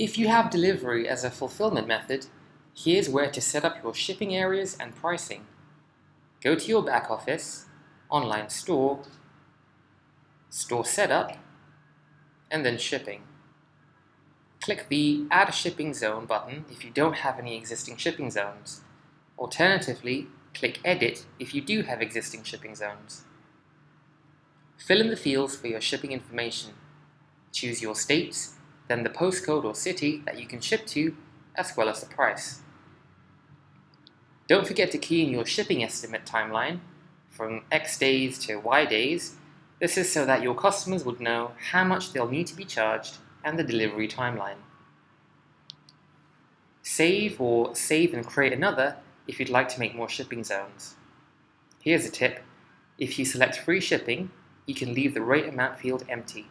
If you have delivery as a fulfillment method, here's where to set up your shipping areas and pricing. Go to your back office, online store, store setup, and then shipping. Click the Add Shipping Zone button if you don't have any existing shipping zones. Alternatively, click Edit if you do have existing shipping zones. Fill in the fields for your shipping information. Choose your states, then the postcode or city that you can ship to, as well as the price. Don't forget to key in your shipping estimate timeline from X days to Y days. This is so that your customers would know how much they'll need to be charged and the delivery timeline. Save or save and create another if you'd like to make more shipping zones. Here's a tip. If you select free shipping, you can leave the rate amount field empty.